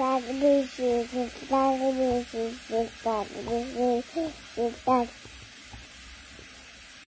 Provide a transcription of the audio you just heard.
Dad, this is Dad, this is Dad, this is Dad.